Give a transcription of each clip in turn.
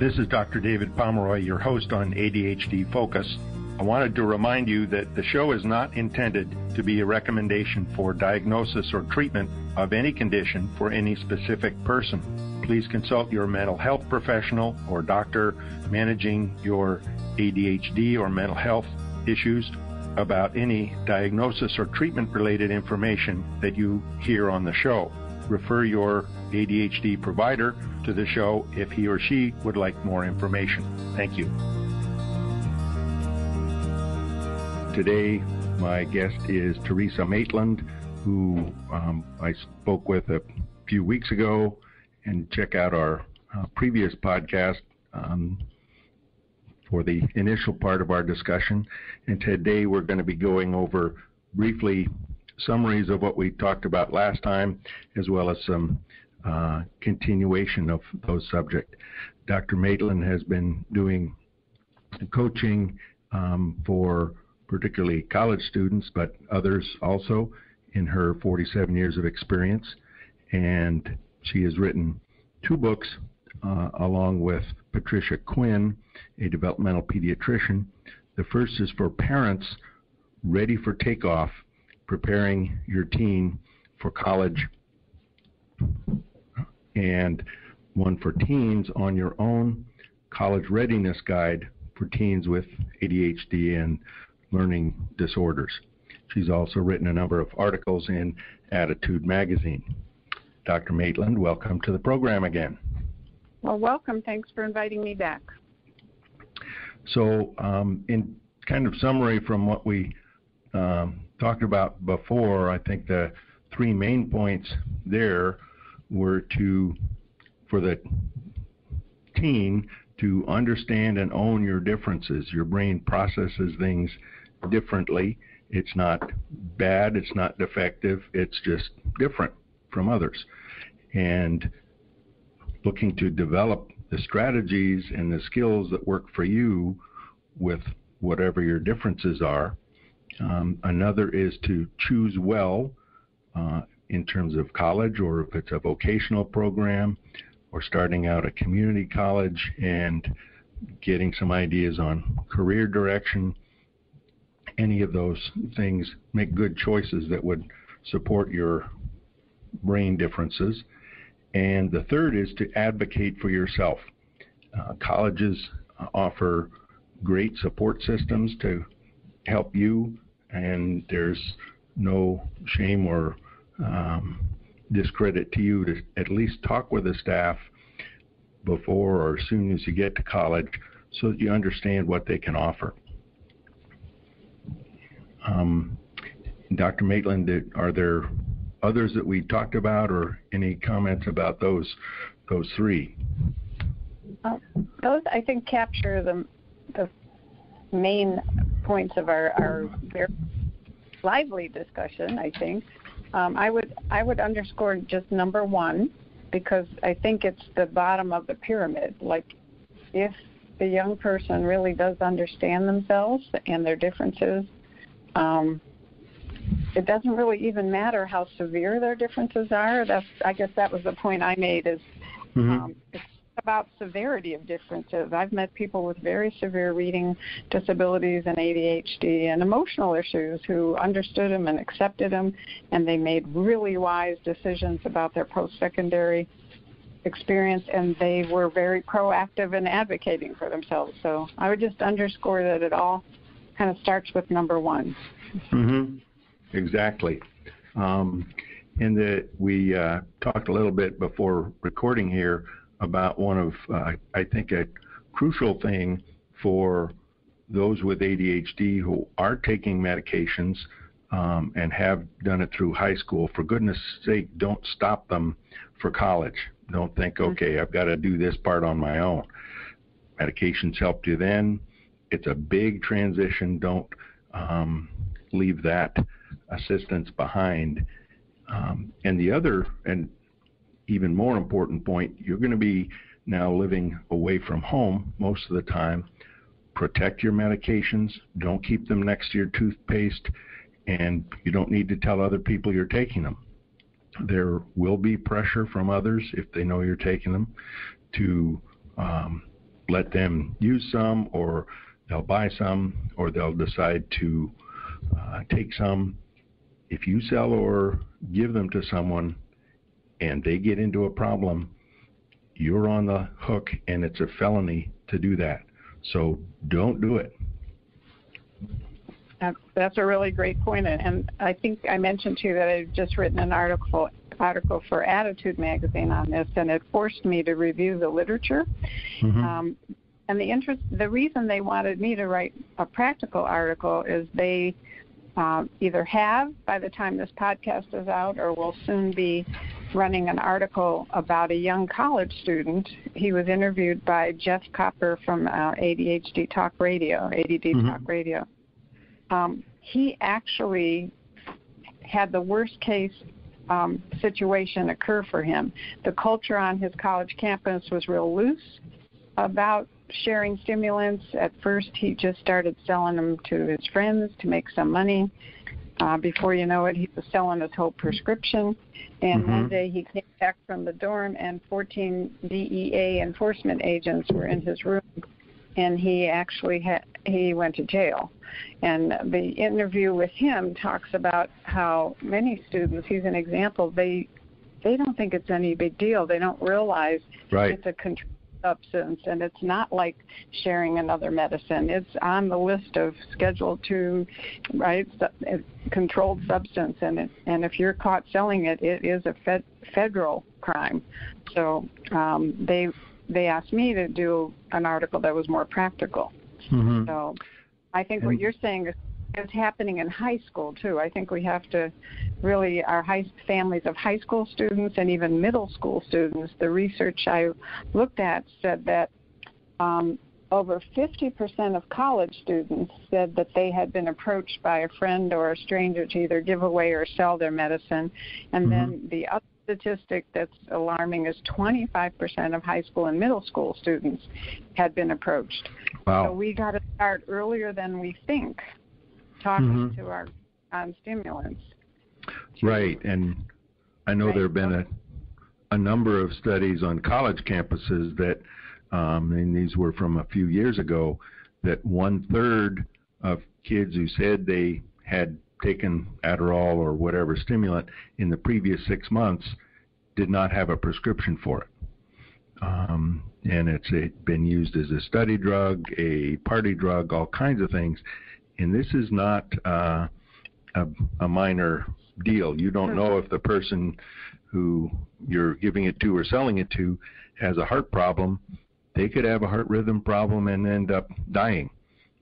This is Dr. David Pomeroy, your host on ADHD Focus. I wanted to remind you that the show is not intended to be a recommendation for diagnosis or treatment of any condition for any specific person. Please consult your mental health professional or doctor managing your ADHD or mental health issues about any diagnosis or treatment related information that you hear on the show. Refer your ADHD provider the show if he or she would like more information. Thank you. Today, my guest is Theresa Maitland, who um, I spoke with a few weeks ago. And check out our uh, previous podcast um, for the initial part of our discussion. And today we're going to be going over briefly summaries of what we talked about last time, as well as some uh, continuation of those subjects. Dr. Maitland has been doing coaching um, for particularly college students, but others also in her 47 years of experience. And she has written two books uh, along with Patricia Quinn, a developmental pediatrician. The first is for parents ready for takeoff, preparing your teen for college, and one for teens on your own college readiness guide for teens with ADHD and learning disorders. She's also written a number of articles in ADDitude Magazine. Dr. Maitland, welcome to the program again. Well, welcome. Thanks for inviting me back. So, um, in kind of summary from what we um, talked about before, I think the three main points there were to, for the teen, to understand and own your differences. Your brain processes things differently. It's not bad, it's not defective, it's just different from others. And looking to develop the strategies and the skills that work for you with whatever your differences are. Um, another is to choose well uh, in terms of college or if it's a vocational program or starting out a community college and getting some ideas on career direction any of those things, make good choices that would support your brain differences. And the third is to advocate for yourself. Uh, colleges offer great support systems to help you, and there's no shame or um, discredit to you to at least talk with the staff before or as soon as you get to college so that you understand what they can offer. Um, Dr. Maitland, are there others that we talked about, or any comments about those those three? Uh, those I think capture the the main points of our, our very lively discussion. I think um, I would I would underscore just number one because I think it's the bottom of the pyramid. Like if the young person really does understand themselves and their differences um, it doesn't really even matter how severe their differences are. That's I guess that was the point I made is mm-hmm. um, it's about severity of differences. I've met people with very severe reading disabilities and ADHD and emotional issues who understood them and accepted them, and they made really wise decisions about their post-secondary experience, and they were very proactive in advocating for themselves. So I would just underscore that it all kind of starts with number one. Mm-hmm. Exactly. Um, that we uh, talked a little bit before recording here about one of, uh, I think, a crucial thing for those with ADHD who are taking medications um, and have done it through high school. For goodness sake, don't stop them for college. Don't think, mm-hmm. okay, I've got to do this part on my own. Medications helped you then it's a big transition. Don't um, leave that assistance behind. Um, and the other, and even more important point, you're going to be now living away from home most of the time. Protect your medications. Don't keep them next to your toothpaste, and you don't need to tell other people you're taking them. There will be pressure from others if they know you're taking them to um, let them use some, or they'll buy some, or they'll decide to uh, take some. If you sell or give them to someone and they get into a problem, you're on the hook and it's a felony to do that. So don't do it. That's a really great point. point, and I think I mentioned to you that I've just written an article article for ADDitude Magazine on this, and it forced me to review the literature. Mm-hmm. Um, and the interest, the reason they wanted me to write a practical article is they uh, either have by the time this podcast is out, or will soon be running an article about a young college student. He was interviewed by Jeff Copper from uh, ADHD Talk Radio, ADD mm-hmm. Talk Radio. Um, he actually had the worst case um, situation occur for him. The culture on his college campus was real loose about sharing stimulants. At first, he just started selling them to his friends to make some money. Uh, before you know it, he was selling his whole prescription. And mm-hmm. one day he came back from the dorm, and 14 DEA enforcement agents were in his room, and he actually had he went to jail. And the interview with him talks about how many students, he's an example, they they don't think it's any big deal. They don't realize right. it's a controlled substance and it's not like sharing another medicine. It's on the list of Schedule 2, right, controlled substance and it, and if you're caught selling it, it is a fed, federal crime. So um, they they asked me to do an article that was more practical. Mm-hmm. So I think what you're saying is, is happening in high school too. I think we have to really our high families of high school students and even middle school students. The research I looked at said that um, over 50% of college students said that they had been approached by a friend or a stranger to either give away or sell their medicine, and mm-hmm. then the other statistic that's alarming is 25% of high school and middle school students had been approached. Wow. So we got to start earlier than we think talking mm-hmm. to our um, stimulants. Right, and I know right. there have been a a number of studies on college campuses that, um, and these were from a few years ago, that one third of kids who said they had taken Adderall or whatever stimulant in the previous six months did not have a prescription for it. Um, and it's been used as a study drug, a party drug, all kinds of things. And this is not uh, a, a minor deal. You don't know if the person who you're giving it to or selling it to has a heart problem. They could have a heart rhythm problem and end up dying.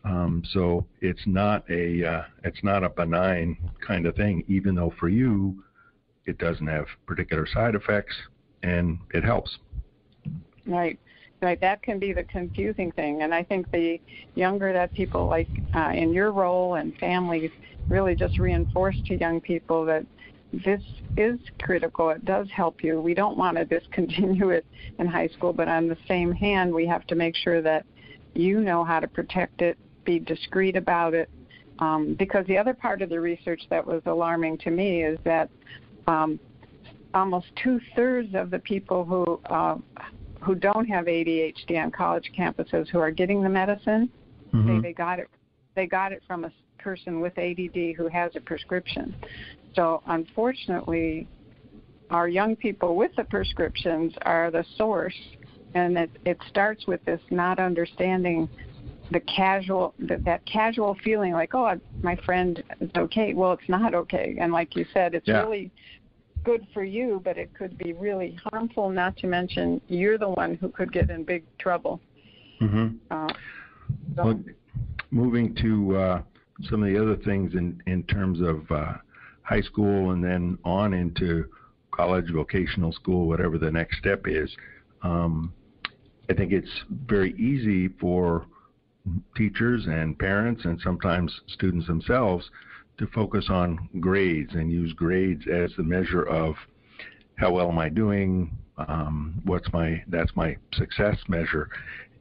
Um, so it's not a uh, it's not a benign kind of thing, even though for you it doesn't have particular side effects and it helps. Right, right. That can be the confusing thing, and I think the younger that people like uh, in your role and families really just reinforce to young people that this is critical. It does help you. We don't want to discontinue it in high school, but on the same hand, we have to make sure that you know how to protect it be discreet about it. Um, because the other part of the research that was alarming to me is that um, almost two thirds of the people who uh, who don't have ADHD on college campuses who are getting the medicine, mm-hmm. they, they got it they got it from a person with ADD who has a prescription. So unfortunately, our young people with the prescriptions are the source, and it, it starts with this not understanding the casual that, that casual feeling like oh my friend is okay well it's not okay and like you said it's yeah. really good for you but it could be really harmful not to mention you're the one who could get in big trouble mm-hmm. uh, so. well, moving to uh, some of the other things in in terms of uh, high school and then on into college vocational school whatever the next step is um, I think it's very easy for teachers and parents and sometimes students themselves to focus on grades and use grades as the measure of how well am I doing, um, what's my that's my success measure,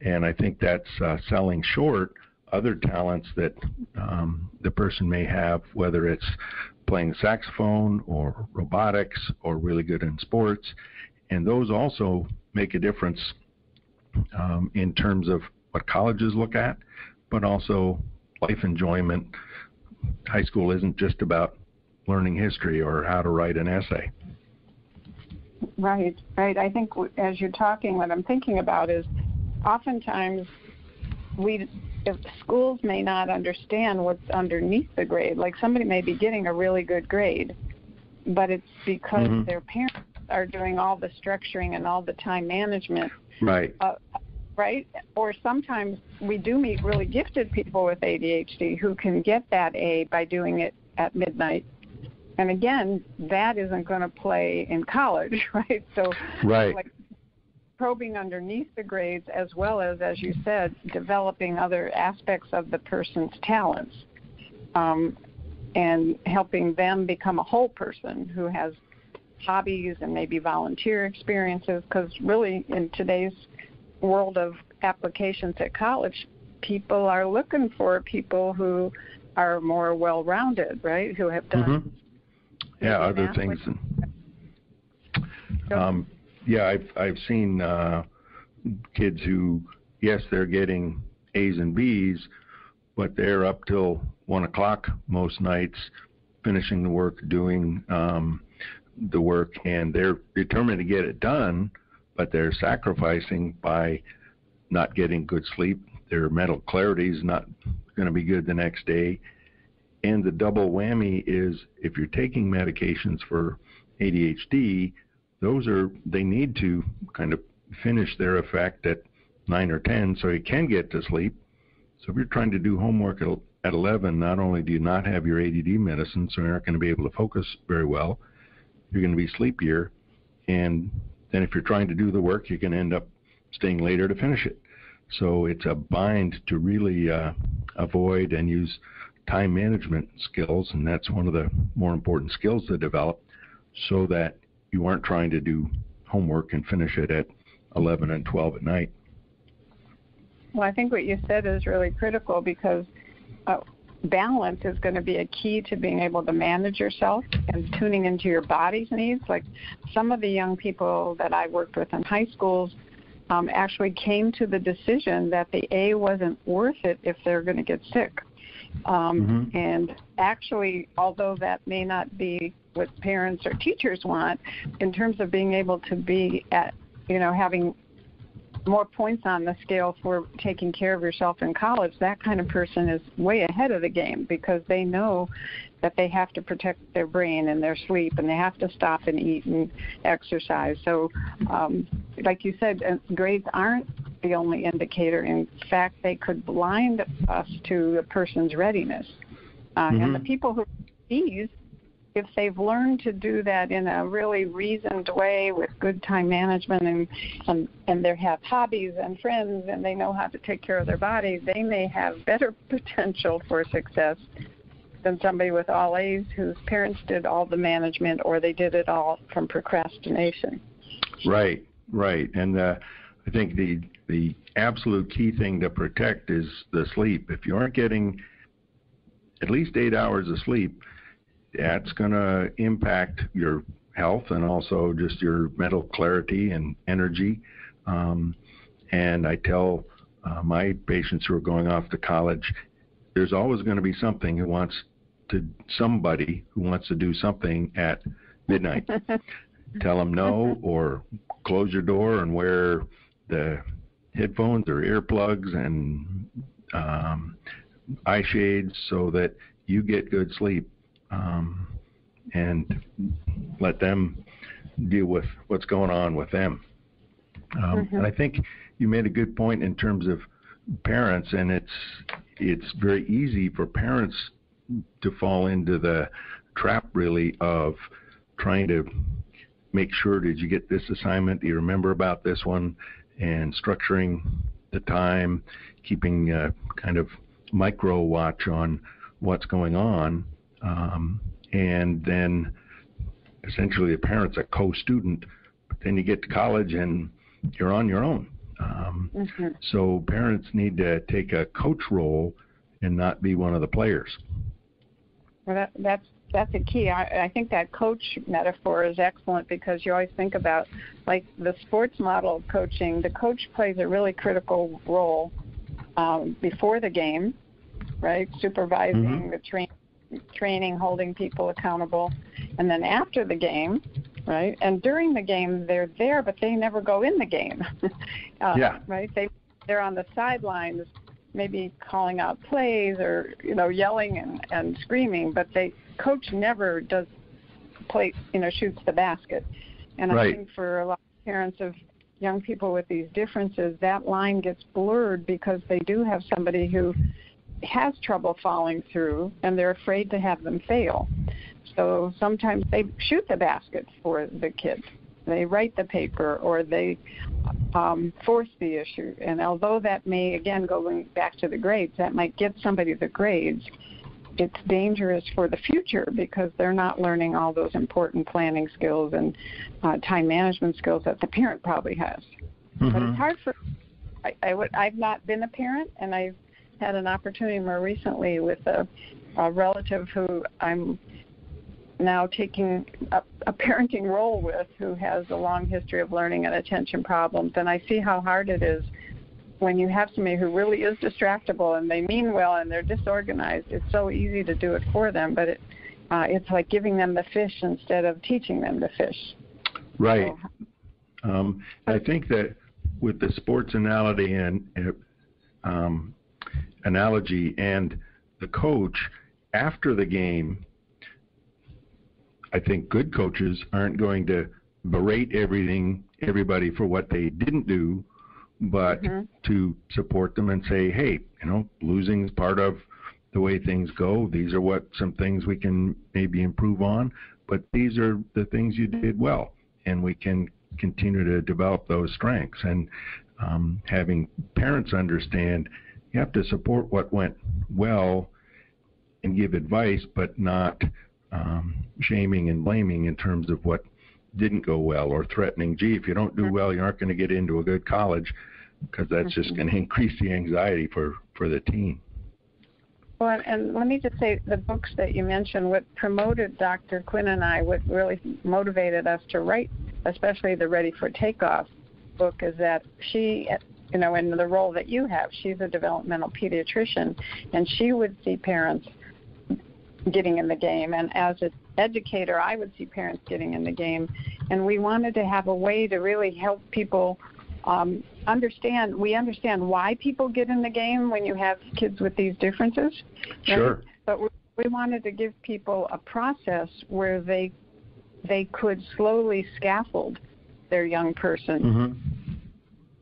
and I think that's uh, selling short other talents that um, the person may have, whether it's playing saxophone or robotics or really good in sports, and those also make a difference um, in terms of what colleges look at, but also life enjoyment. High school isn't just about learning history or how to write an essay. Right, right. I think as you're talking, what I'm thinking about is oftentimes we if schools may not understand what's underneath the grade. Like somebody may be getting a really good grade, but it's because mm-hmm. their parents are doing all the structuring and all the time management. Right. Uh, right? Or sometimes we do meet really gifted people with ADHD who can get that A by doing it at midnight and again, that isn't going to play in college, right? So, right. Like, probing underneath the grades as well as, as you said, developing other aspects of the person's talents um, and helping them become a whole person who has hobbies and maybe volunteer experiences. Because really, in today's world of applications at college, people are looking for people who are more well rounded, right? Who have done. Mm-hmm yeah, other things. Um, yeah, I've I've seen uh, kids who, yes, they're getting A's and B's, but they're up till one o'clock most nights, finishing the work, doing um, the work, and they're determined to get it done, but they're sacrificing by not getting good sleep. Their mental clarity is not going to be good the next day, and the double whammy is if you're taking medications for ADHD, those are they need to kind of finish their effect at 9 or 10 so you can get to sleep. So if you're trying to do homework at, at 11, not only do you not have your ADD medicine, so you're not going to be able to focus very well, you're going to be sleepier, and then if you're trying to do the work, going to end up staying later to finish it. So it's a bind to really uh, avoid and use time management skills, and that's one of the more important skills to develop so that you aren't trying to do homework and finish it at 11 and 12 at night. Well, I think what you said is really critical because uh, balance is going to be a key to being able to manage yourself and tuning into your body's needs. Like some of the young people that I worked with in high schools um, actually came to the decision that the A wasn't worth it if they're going to get sick. Um, mm-hmm. And actually, although that may not be what parents or teachers want, in terms of being able to be at, you know, having more points on the scale for taking care of yourself in college, that kind of person is way ahead of the game because they know that they have to protect their brain and their sleep and they have to stop and eat and exercise. So, um, like you said, uh, grades aren't the only indicator. In fact, they could blind us to a person's readiness. Uh, mm-hmm. And the people who these, if they've learned to do that in a really reasoned way with good time management and and and they have hobbies and friends and they know how to take care of their body, they may have better potential for success than somebody with all A's whose parents did all the management or they did it all from procrastination. Right, right, and uh, I think the the absolute key thing to protect is the sleep. If you aren't getting at least eight hours of sleep, that's going to impact your health and also just your mental clarity and energy. Um, and I tell uh, my patients who are going off to college, there's always going to be something who wants to somebody who wants to do something at midnight. tell them no, or close your door and wear the headphones or earplugs and um, eye shades so that you get good sleep um, and let them deal with what's going on with them. Um, mm-hmm. And I think you made a good point in terms of parents, and it's it's very easy for parents to fall into the trap really of trying to make sure did you get this assignment? Do you remember about this one? and structuring the time, keeping a kind of micro watch on what's going on, um, and then essentially the parent's a co-student. But then you get to college and you're on your own. Um, mm-hmm. So parents need to take a coach role and not be one of the players. Well, that, that's that's a key. I, I think that coach metaphor is excellent because you always think about like the sports model of coaching. The coach plays a really critical role um, before the game, right? Supervising Mhm. the train, training, holding people accountable, and then after the game, right? And during the game, they're there, but they never go in the game. uh, Yeah. Right? They they're on the sidelines, maybe calling out plays or you know yelling and and screaming, but they coach never does play you know shoots the basket. And I think for a lot of parents of young people with these differences, that line gets blurred because they do have somebody who has trouble following through and they're afraid to have them fail. So sometimes they shoot the basket for the kids. They write the paper or they um, force the issue. And although that may, again, going back to the grades, that might get somebody the grades, it's dangerous for the future because they're not learning all those important planning skills and uh, time management skills that the parent probably has. But Mhm. it's hard for I, I would I've not been a parent and I've had an opportunity more recently with a, a relative who I'm now taking a, a parenting role with who has a long history of learning and attention problems and I see how hard it is when you have somebody who really is distractible and they mean well and they're disorganized, it's so easy to do it for them, but it uh, it's like giving them the fish instead of teaching them to fish. Right. So, Um, I think that with the sports analogy and uh, um, analogy and the coach after the game, I think good coaches aren't going to berate everything everybody for what they didn't do, but Mhm. to support them and say, hey, you know, losing is part of the way things go. These are what some things we can maybe improve on, but these are the things you did well, and we can continue to develop those strengths. And um, having parents understand, you have to support what went well and give advice, but not um, shaming and blaming in terms of what didn't go well or threatening, gee, if you don't do well, you aren't going to get into a good college because that's just going to increase the anxiety for, for the teen. Well, and, and let me just say the books that you mentioned, what promoted Dr. Quinn and I, what really motivated us to write, especially the Ready for Takeoff book, is that she, you know, in the role that you have, she's a developmental pediatrician, and she would see parents getting in the game. And as an educator, I would see parents getting in the game. And we wanted to have a way to really help people um, understand. We understand why people get in the game when you have kids with these differences. right? Sure. But we, we wanted to give people a process where they they could slowly scaffold their young person Mm-hmm.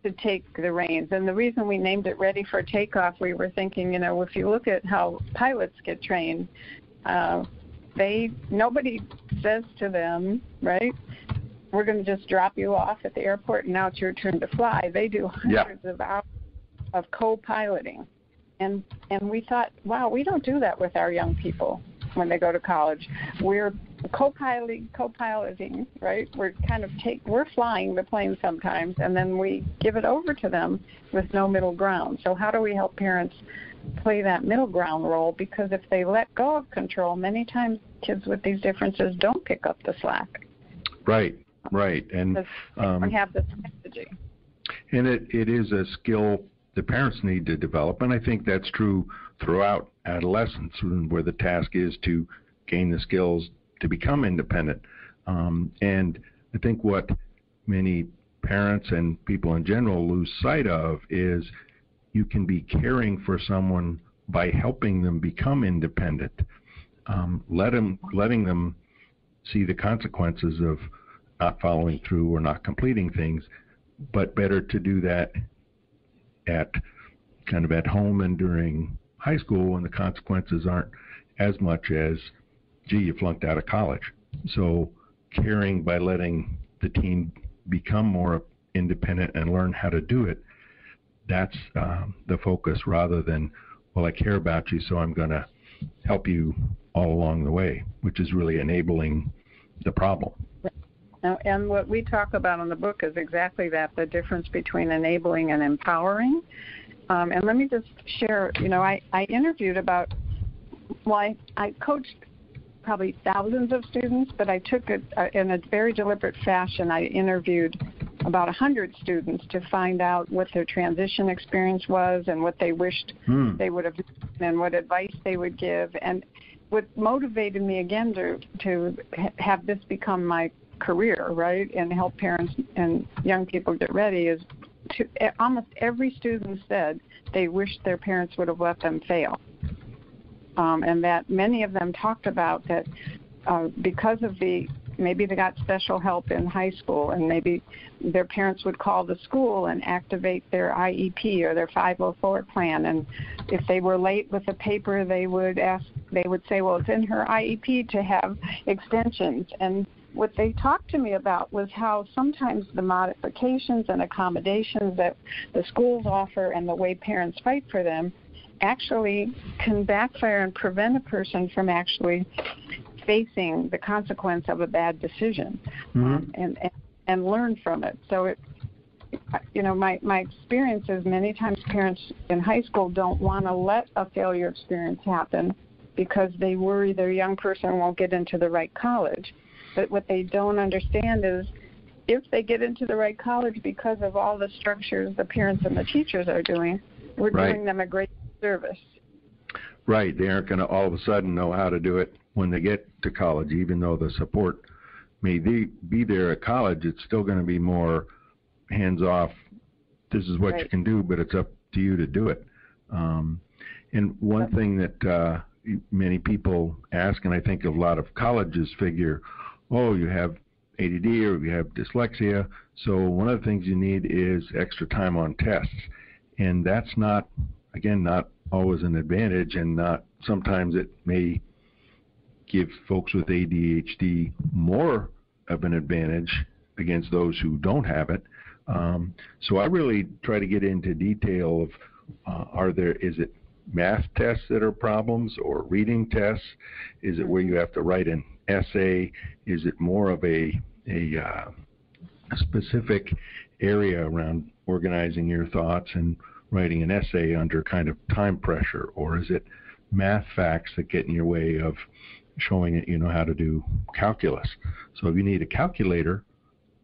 To take the reins. And the reason we named it Ready for Takeoff, we were thinking, you know, if you look at how pilots get trained, uh, they nobody says to them, right? We're going to just drop you off at the airport, and now it's your turn to fly. They do Yeah. hundreds of hours of co-piloting, and and we thought, wow, we don't do that with our young people when they go to college. We're co-piloting, co-piloting, right? We're kind of take we're flying the plane sometimes, and then we give it over to them with no middle ground. So how do we help parents play that middle ground role? Because if they let go of control, many times kids with these differences don't pick up the slack. Right, right. And um, have the strategy. And it, it is a skill the parents need to develop, and I think that's true throughout adolescence, where the task is to gain the skills to become independent. Um, and I think what many parents and people in general lose sight of is you can be caring for someone by helping them become independent. Um, let them, letting them see the consequences of not following through or not completing things but better to do that at kind of at home and during high school when the consequences aren't as much as gee you flunked out of college so caring by letting the team become more independent and learn how to do it that's um, the focus rather than well i care about you so i'm going to help you all along the way which is really enabling the problem and what we talk about in the book is exactly that the difference between enabling and empowering. Um, and let me just share you know, I, I interviewed about, well, I, I coached probably thousands of students, but I took it uh, in a very deliberate fashion. I interviewed about 100 students to find out what their transition experience was and what they wished Hmm. they would have and what advice they would give. And what motivated me again to to have this become my career, right, and help parents and young people get ready is to e- almost every student said they wished their parents would have let them fail. Um, and that many of them talked about that uh, because of the maybe they got special help in high school and maybe their parents would call the school and activate their IEP or their 504 plan. And if they were late with a paper they would ask they would say well it's in her IEP to have extensions. And what they talked to me about was how sometimes the modifications and accommodations that the schools offer and the way parents fight for them actually can backfire and prevent a person from actually facing the consequence of a bad decision um, and, and and learn from it. So it, you know, my my experience is many times parents in high school don't want to let a failure experience happen because they worry their young person won't get into the right college. But what they don't understand is if they get into the right college because of all the structures the parents and the teachers are doing, we're Right. doing them a great service. Right. They aren't going to all of a sudden know how to do it when they get to college, even though the support may be, be there at college. It's still going to be more hands off. This is what you can do, but it's up to you to do it. Um, and one thing that uh, many people ask, and I think a lot of colleges figure, oh, you have ADD or you have dyslexia. So one of the things you need is extra time on tests, and that's not, again, not always an advantage, and not sometimes it may give folks with ADHD more of an advantage against those who don't have it. Um, so I really try to get into detail of uh, are there is it math tests that are problems or reading tests? Is it where you have to write an essay? Is it more of a a, uh, specific area around organizing your thoughts and writing an essay under kind of time pressure, or is it math facts that get in your way of showing it you know how to do calculus? So if you need a calculator,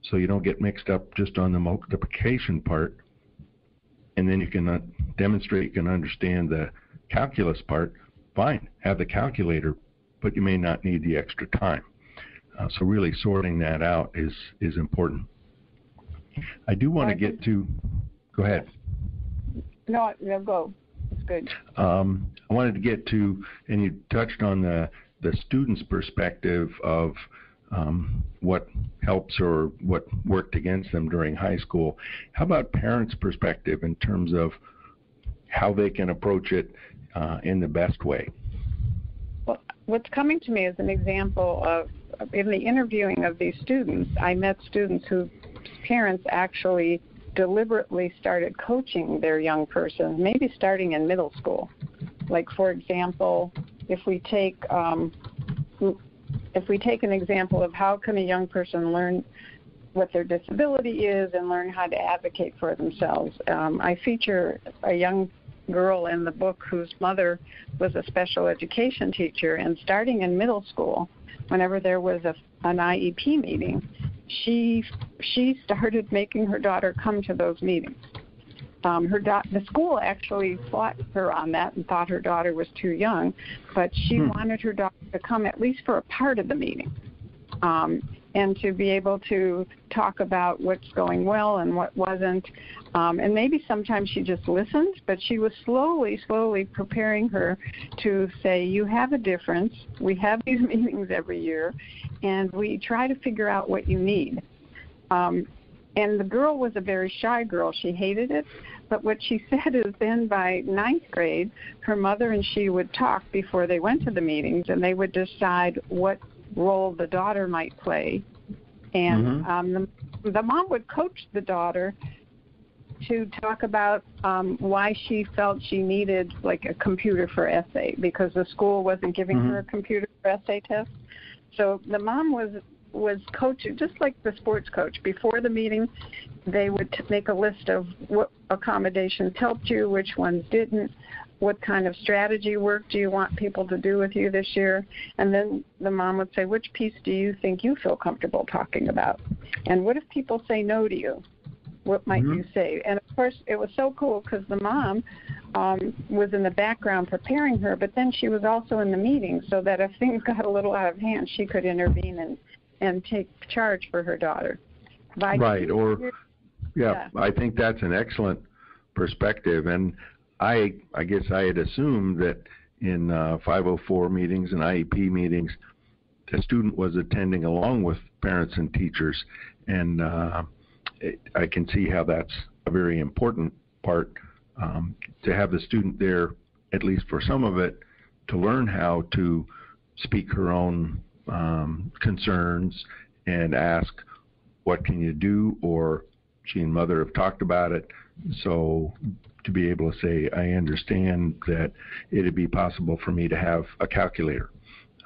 so you don't get mixed up just on the multiplication part, and then you can uh, demonstrate you can understand the calculus part, fine, have the calculator, but you may not need the extra time. Uh, so really sorting that out is is important. I do want to get to. Go ahead. No, no, go. It's good. Um, I wanted to get to, and you touched on the the student's perspective of um, what helps or what worked against them during high school. How about parents' perspective in terms of how they can approach it uh, in the best way? What's coming to me is an example of in the interviewing of these students, I met students whose parents actually deliberately started coaching their young person, maybe starting in middle school. Like, for example, if we take um, if we take an example of how can a young person learn what their disability is and learn how to advocate for themselves. Um, I feature a young girl in the book whose mother was a special education teacher, and starting in middle school, whenever there was a, an IEP meeting, she she started making her daughter come to those meetings. Um, her da- the school actually fought her on that and thought her daughter was too young, but she Hmm. wanted her daughter to come at least for a part of the meeting. Um, and to be able to talk about what's going well and what wasn't. Um, and maybe sometimes she just listened, but she was slowly, slowly preparing her to say, You have a difference. We have these meetings every year, and we try to figure out what you need. Um, and the girl was a very shy girl. She hated it. But what she said is then by ninth grade, her mother and she would talk before they went to the meetings, and they would decide what role the daughter might play. And Mhm. um, the, the mom would coach the daughter to talk about um, why she felt she needed like a computer for essay because the school wasn't giving her a computer for essay test. So the mom was was coaching, just like the sports coach. Before the meeting, they would t- make a list of what accommodations helped you, which ones didn't, what kind of strategy work do you want people to do with you this year, and then the mom would say, which piece do you think you feel comfortable talking about, and what if people say no to you? What might Mhm. you say? And of course, it was so cool because the mom um, was in the background preparing her, but then she was also in the meeting, so that if things got a little out of hand, she could intervene and and take charge for her daughter. By Right, or Yeah. yeah, I think that's an excellent perspective, and I I guess I had assumed that in uh, 504 meetings and IEP meetings, the student was attending along with parents and teachers, and uh, it, I can see how that's a very important part um, to have the student there, at least for some of it, to learn how to speak her own um, concerns and ask, "What can you do?" or she and mother have talked about it. So to be able to say, I understand that it'd be possible for me to have a calculator,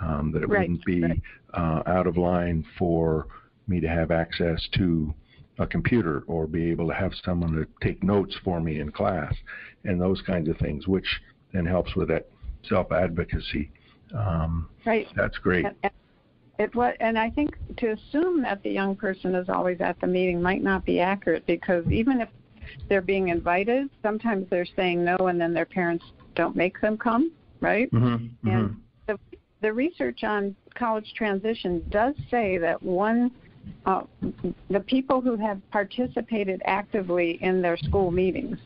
um, that it Right, wouldn't be right. uh, out of line for me to have access to a computer or be able to have someone to take notes for me in class and those kinds of things, which then helps with that self advocacy. Um, Right. that's great. And- and It was, and I think to assume that the young person is always at the meeting might not be accurate because even if they're being invited, sometimes they're saying no, and then their parents don't make them come, right? Mhm, mhm. And the the research on college transition does say that one, uh, the people who have participated actively in their school meetings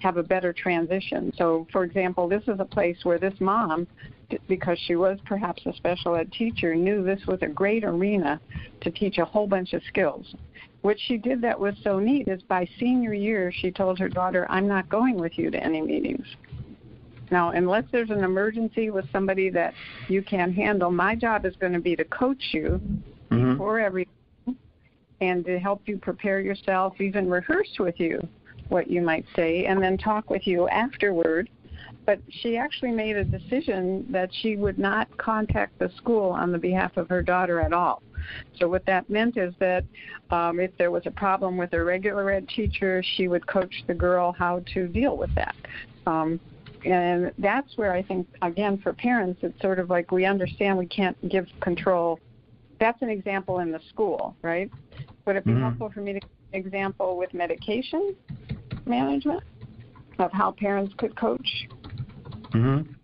have a better transition. So, for example, this is a place where this mom, because she was perhaps a special ed teacher, knew this was a great arena to teach a whole bunch of skills. What she did that was so neat is by senior year, she told her daughter, I'm not going with you to any meetings. Now, unless there's an emergency with somebody that you can't handle, my job is going to be to coach you Mhm. for everything and to help you prepare yourself, even rehearse with you what you might say, and then talk with you afterward. But she actually made a decision that she would not contact the school on the behalf of her daughter at all. So what that meant is that um, if there was a problem with a regular ed teacher, she would coach the girl how to deal with that. Um, and that's where I think, again, for parents, it's sort of like we understand we can't give control. That's an example in the school, right? Would it be Mhm. helpful for me to give an example with medication management of how parents could coach? Mhm.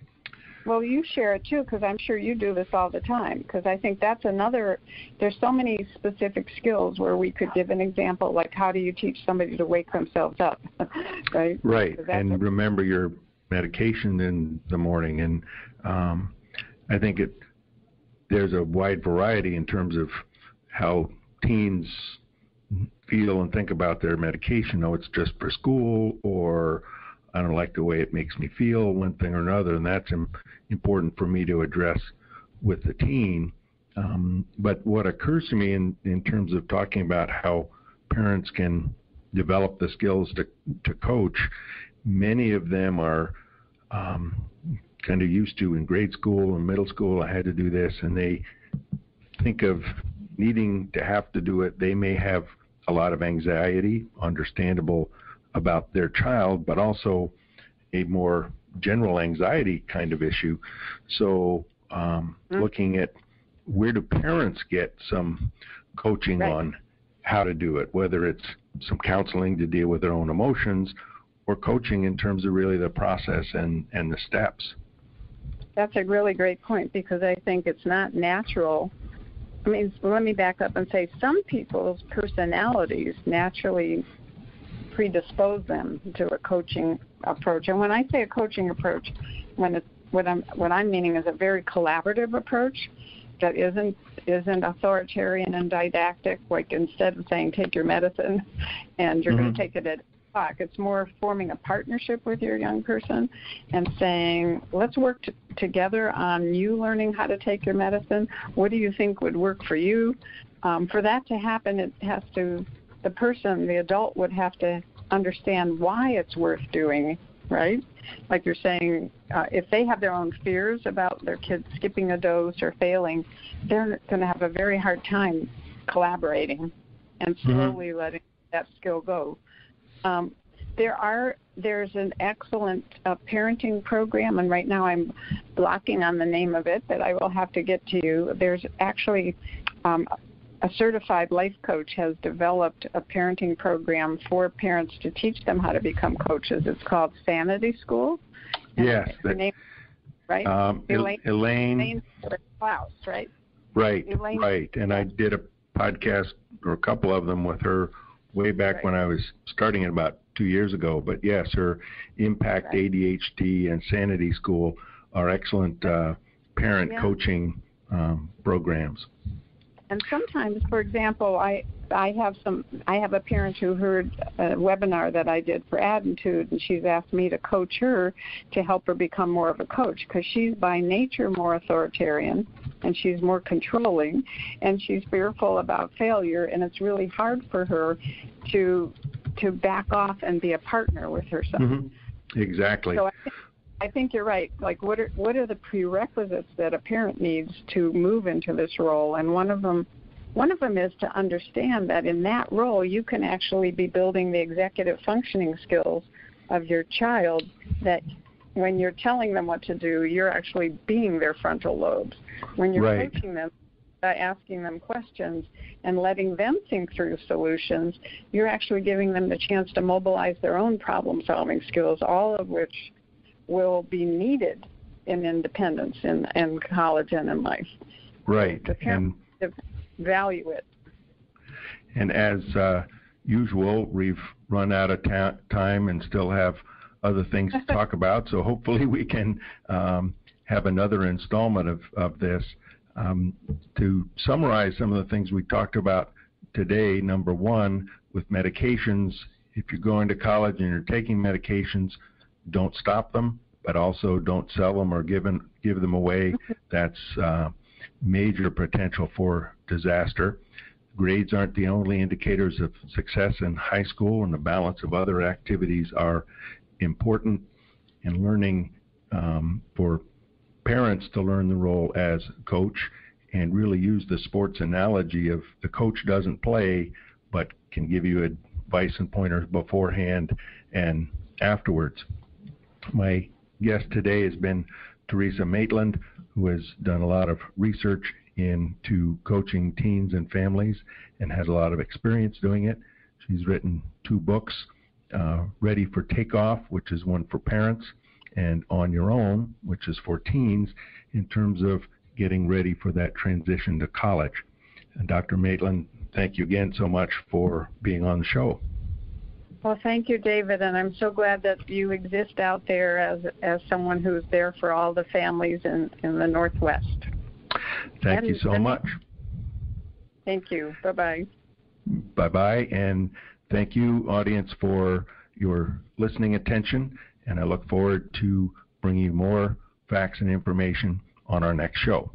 Well, you share it too, because I'm sure you do this all the time. Because I think that's another. There's so many specific skills where we could give an example, like how do you teach somebody to wake themselves up, right? Right, and remember your medication in the morning. And um, I think it there's a wide variety in terms of how teens feel and think about their medication. Oh, it's just for school, or I don't like the way it makes me feel, one thing or another, and that's important for me to address with the teen. Um, but what occurs to me in, in terms of talking about how parents can develop the skills to, to coach, many of them are um, kind of used to in grade school and middle school, I had to do this, and they think of needing to have to do it. They may have a lot of anxiety, understandable about their child, but also a more general anxiety kind of issue. So, um, Mm. looking at where do parents get some coaching Right. on how to do it, whether it's some counseling to deal with their own emotions or coaching in terms of really the process and, and the steps. That's a really great point because I think it's not natural. I mean, let me back up and say some people's personalities naturally predispose them to a coaching approach. And when I say a coaching approach, when it's what I'm what I'm meaning is a very collaborative approach that isn't isn't authoritarian and didactic. Like instead of saying take your medicine and you're going Mhm. to take it at o'clock, it's more forming a partnership with your young person and saying let's work t- together on you learning how to take your medicine. What do you think would work for you? Um, for that to happen, it has to the person, the adult, would have to understand why it's worth doing right? Like you're saying, uh, if they have their own fears about their kids skipping a dose or failing, they're going to have a very hard time collaborating and slowly mm-hmm. letting that skill go. Um, there are there's an excellent uh, parenting program, and right now I'm blocking on the name of it, but I will have to get to you. There's actually um, a certified life coach has developed a parenting program for parents to teach them how to become coaches. It's called Sanity School. Yes. Her name, right? Um, Elaine. Elaine Klaus, right? Right, Elaine. right. And I did a podcast or a couple of them with her way back right. when I was starting it about two years ago. But yes, her Impact right. ADHD and Sanity School are excellent uh, parent yeah. coaching um, programs. And sometimes, for example, I I have some I have a parent who heard a webinar that I did for ADDitude, and she's asked me to coach her to help her become more of a coach because she's by nature more authoritarian and she's more controlling and she's fearful about failure, and it's really hard for her to to back off and be a partner with herself. Mm-hmm. Exactly. So I think I think you're right. Like, what are what are the prerequisites that a parent needs to move into this role? And one of them, one of them is to understand that in that role, you can actually be building the executive functioning skills of your child. That when you're telling them what to do, you're actually being their frontal lobes. When you're right. coaching them by asking them questions and letting them think through solutions, you're actually giving them the chance to mobilize their own problem solving skills, all of which will be needed in independence in, in college and in life. Right. And, value it. And as uh, usual, we've run out of ta- time and still have other things to talk about. So hopefully we can um, have another installment of, of this. Um, to summarize some of the things we talked about today, number one, with medications, if you're going to college and you're taking medications, don't stop them, but also don't sell them or give them, give them away. That's uh, major potential for disaster. Grades aren't the only indicators of success in high school, and the balance of other activities are important. And learning um, for parents to learn the role as coach and really use the sports analogy of the coach doesn't play, but can give you advice and pointers beforehand and afterwards. My guest today has been Theresa Maitland, who has done a lot of research into coaching teens and families and has a lot of experience doing it. She's written two books, uh, Ready for Takeoff, which is one for parents, and On Your Own, which is for teens, in terms of getting ready for that transition to college. And Dr. Maitland, thank you again so much for being on the show. Well, thank you, David, and I'm so glad that you exist out there as as someone who's there for all the families in in the Northwest. Thank and, you so much. Thank you. Bye bye. Bye bye, and thank you, audience, for your listening attention. And I look forward to bringing you more facts and information on our next show.